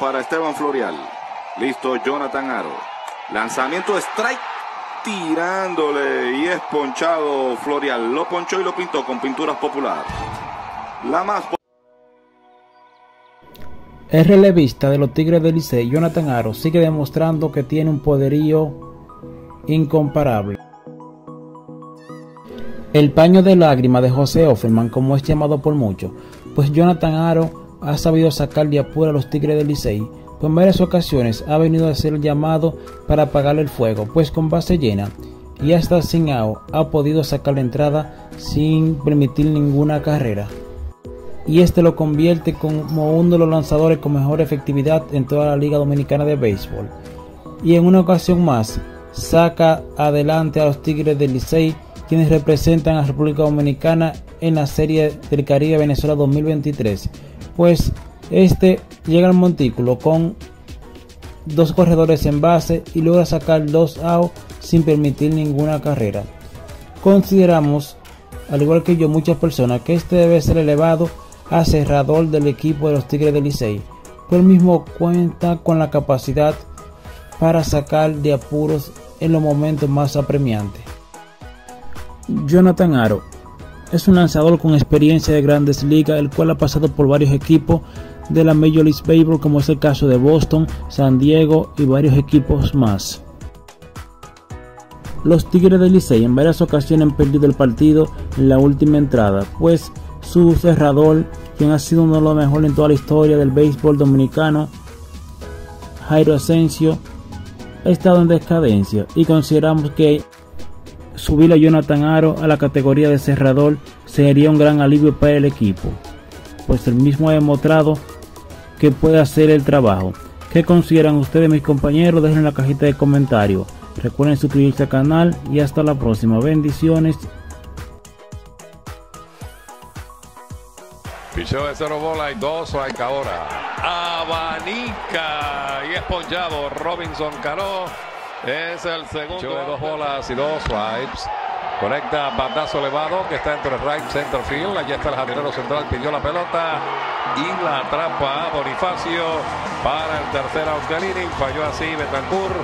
para Esteban Florial. Listo Jonathan Aro. Lanzamiento strike tirándole y es ponchado Florial. Lo ponchó y lo pintó con pinturas popular. La más el relevista de los Tigres del Licey, Jonathan Aro, sigue demostrando que tiene un poderío incomparable. El paño de lágrima de José Offerman, como es llamado por muchos, pues Jonathan Aro ha sabido sacar de apuro a los Tigres del Licey, pues en varias ocasiones ha venido a el llamado para apagar el fuego, pues con base llena y hasta sin out ha podido sacar la entrada sin permitir ninguna carrera y este lo convierte como uno de los lanzadores con mejor efectividad en toda la Liga Dominicana de Béisbol. Y en una ocasión más, saca adelante a los Tigres del Licey, quienes representan a la República Dominicana en la Serie del Caribe Venezuela 2023. Pues este llega al montículo con dos corredores en base y logra sacar dos outs sin permitir ninguna carrera. Consideramos, al igual que yo, muchas personas, que este debe ser elevado a cerrador del equipo de los Tigres del Licey, pues el mismo cuenta con la capacidad para sacar de apuros en los momentos más apremiantes. Jonathan Aro es un lanzador con experiencia de grandes ligas, el cual ha pasado por varios equipos de la Major League Baseball, como es el caso de Boston, San Diego y varios equipos más. Los Tigres del Licey en varias ocasiones han perdido el partido en la última entrada, pues su cerrador, quien ha sido uno de los mejores en toda la historia del béisbol dominicano, Jairo Asensio, ha estado en decadencia y consideramos que subir a Jonathan Aro a la categoría de cerrador sería un gran alivio para el equipo, pues el mismo ha demostrado que puede hacer el trabajo. ¿Qué consideran ustedes mis compañeros? Dejen en la cajita de comentarios. Recuerden suscribirse al canal y hasta la próxima. Bendiciones Picheo de cero bola y dos strike ahora. Abanica y esponjado Robinson Cano. Es el segundo de dos bolas y dos strikes. Conecta bandazo elevado que está entre right center field. Allí está el jardinero central, pidió la pelota y la atrapa Bonifacio para el tercer out del inning. Falló así Betancourt.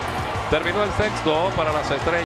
Terminó el sexto para las estrellas.